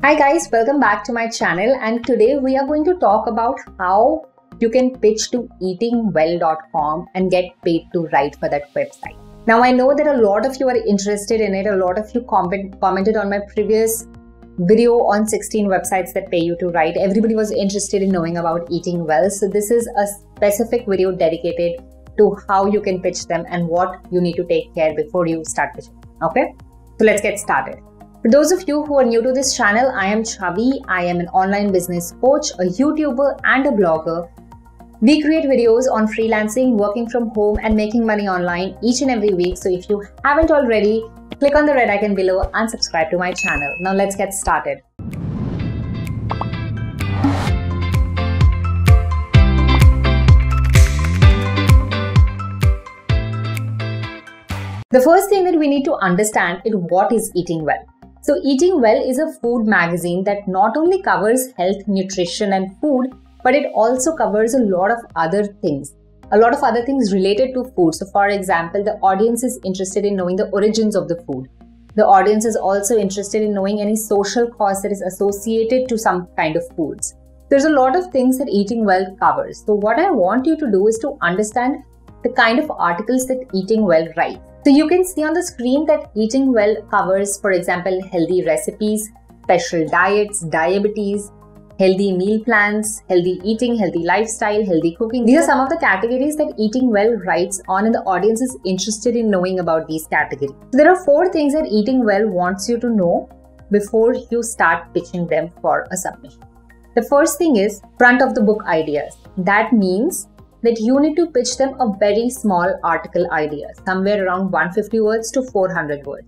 Hi guys, welcome back to my channel and today we are going to talk about how you can pitch to eatingwell.com and get paid to write for that website. Now I know that a lot of you are interested in it. A lot of you comment, commented on my previous video on 16 websites that pay you to write. Everybody was interested in knowing about eating well. So this is a specific video dedicated to how you can pitch them and what you need to take care before you start pitching. Okay, so let's get started. For those of you who are new to this channel, I am Chhavi. I am an online business coach, a YouTuber, and a blogger. We create videos on freelancing, working from home, and making money online each and every week. So if you haven't already, click on the red icon below and subscribe to my channel. Now let's get started. The first thing that we need to understand is what is eating well. So, Eating Well is a food magazine that not only covers health, nutrition, and food, but it also covers a lot of other things. A lot of other things related to food. So, for example, the audience is interested in knowing the origins of the food. The audience is also interested in knowing any social cause that is associated to some kind of foods. There's a lot of things that Eating Well covers. So, what I want you to do is to understand the kind of articles that Eating Well writes. So you can see on the screen that eating well covers, for example, healthy recipes, special diets, diabetes, healthy meal plans, healthy eating, healthy lifestyle, healthy cooking. These are some of the categories that Eating Well writes on, and the audience is interested in knowing about these categories. So there are four things that Eating Well wants you to know before you start pitching them for a submission. The first thing is front of the book ideas. That means that you need to pitch them a very small article idea, somewhere around 150 words to 400 words.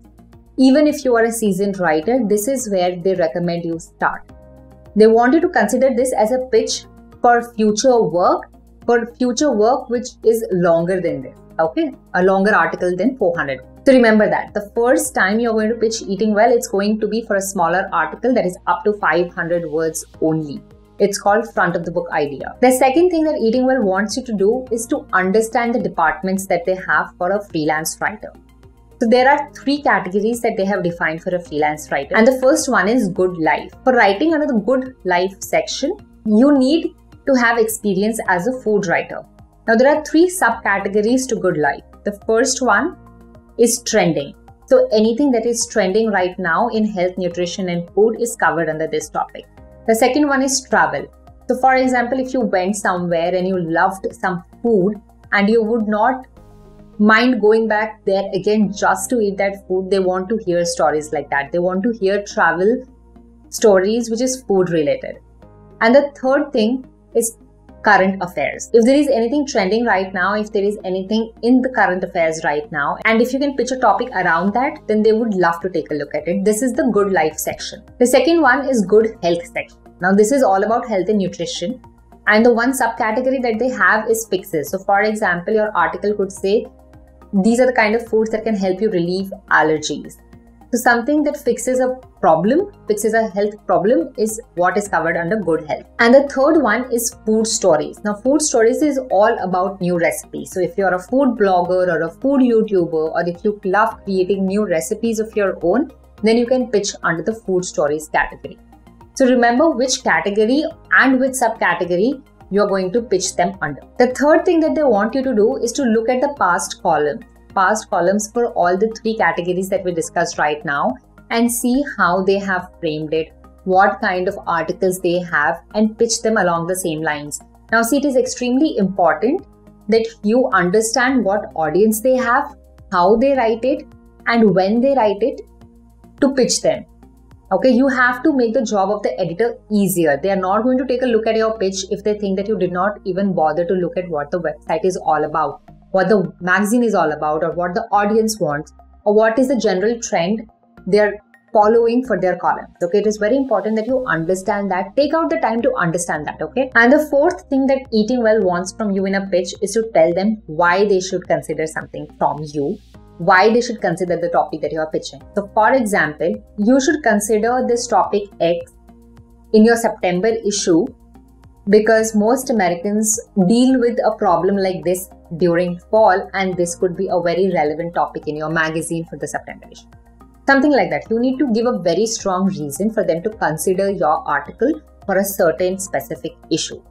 Even if you are a seasoned writer, this is where they recommend you start. They want you to consider this as a pitch for future work, for future work which is longer than this. Okay, a longer article than 400. So remember that the first time you're going to pitch Eating Well, it's going to be for a smaller article that is up to 500 words only. It's called front of the book idea. The second thing that Eating Well wants you to do is to understand the departments that they have for a freelance writer. So there are three categories that they have defined for a freelance writer. And the first one is good life. For writing under the good life section, you need to have experience as a food writer. Now there are three subcategories to good life. The first one is trending. So anything that is trending right now in health, nutrition and food is covered under this topic. The second one is travel. So, for example, if you went somewhere and you loved some food and you would not mind going back there again just to eat that food, they want to hear stories like that. They want to hear travel stories which is food related. And the third thing is current affairs. If there is anything trending right now, if there is anything in the current affairs right now, and if you can pitch a topic around that, then they would love to take a look at it. This is the good life section. The second one is good health section. Now, this is all about health and nutrition. And the one subcategory that they have is fixes. So, for example, your article could say, these are the kind of foods that can help you relieve allergies. So something that fixes a problem, fixes a health problem is what is covered under good health. And the third one is food stories. Now food stories is all about new recipes. So if you're a food blogger or a food YouTuber or if you love creating new recipes of your own, then you can pitch under the food stories category. So remember which category and which subcategory you're going to pitch them under. The third thing that they want you to do is to look at the past column past columns for all the three categories that we discussed right now and see how they have framed it, what kind of articles they have, and pitch them along the same lines. Now, see, it is extremely important that you understand what audience they have, how they write it, and when they write it to pitch them. Okay, you have to make the job of the editor easier. They are not going to take a look at your pitch if they think that you did not even bother to look at what the website is all about what the magazine is all about or what the audience wants or what is the general trend they're following for their column. Okay, it is very important that you understand that. Take out the time to understand that. Okay, and the fourth thing that Eating Well wants from you in a pitch is to tell them why they should consider something from you, why they should consider the topic that you are pitching. So, for example, you should consider this topic X in your September issue because most Americans deal with a problem like this during fall, and this could be a very relevant topic in your magazine for the September issue. Something like that. You need to give a very strong reason for them to consider your article for a certain specific issue.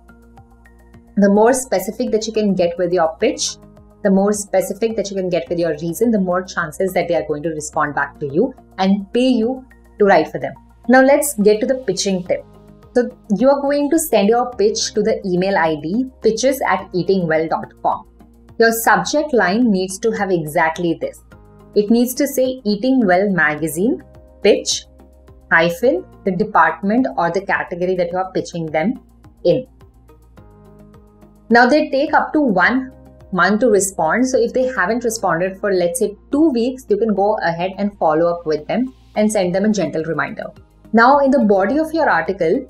The more specific that you can get with your pitch, the more specific that you can get with your reason, the more chances that they are going to respond back to you and pay you to write for them. Now, let's get to the pitching tip. So, you are going to send your pitch to the email ID pitches at eatingwell.com. Your subject line needs to have exactly this it needs to say Eating Well Magazine, pitch, hyphen, the department or the category that you are pitching them in. Now they take up to one month to respond. So if they haven't responded for let's say two weeks, you can go ahead and follow up with them and send them a gentle reminder. Now in the body of your article,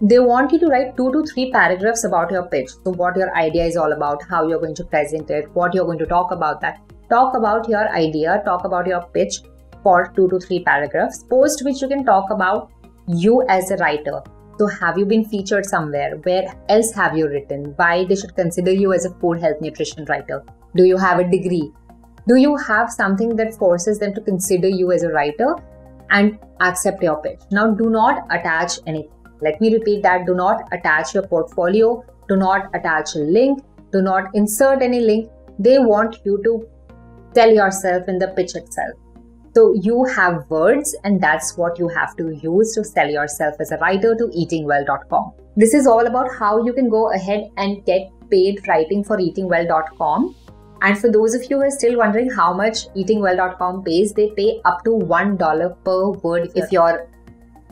they want you to write two to three paragraphs about your pitch. So what your idea is all about, how you're going to present it, what you're going to talk about that talk about your idea, talk about your pitch for two to three paragraphs, post which you can talk about you as a writer. So, have you been featured somewhere? Where else have you written? Why they should consider you as a food health nutrition writer? Do you have a degree? Do you have something that forces them to consider you as a writer and accept your pitch? Now, do not attach anything. Let me repeat that do not attach your portfolio, do not attach a link, do not insert any link. They want you to tell yourself in the pitch itself. So you have words, and that's what you have to use to sell yourself as a writer to eatingwell.com. This is all about how you can go ahead and get paid writing for eatingwell.com. And for those of you who are still wondering how much eatingwell.com pays, they pay up to $1 per word if your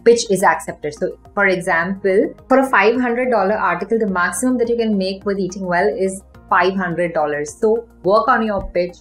pitch is accepted. So, for example, for a $500 article, the maximum that you can make with Eating Well is $500. So, work on your pitch,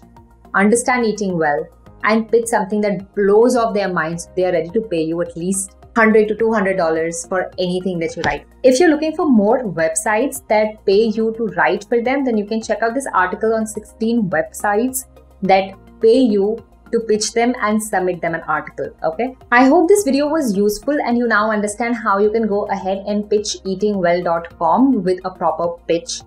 understand eating well, and pitch something that blows off their minds, they are ready to pay you at least 100 to 200 dollars for anything that you write. If you're looking for more websites that pay you to write for them, then you can check out this article on 16 websites that pay you to pitch them and submit them an article. Okay. I hope this video was useful and you now understand how you can go ahead and pitch eatingwell.com with a proper pitch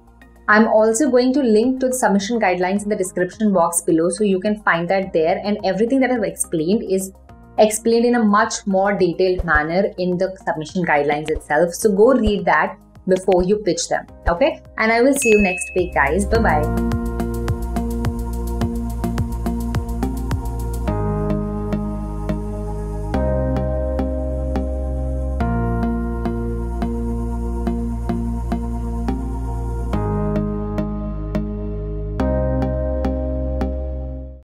I'm also going to link to the submission guidelines in the description box below so you can find that there and everything that I've explained is explained in a much more detailed manner in the submission guidelines itself. So go read that before you pitch them. Okay. And I will see you next week guys. Bye bye.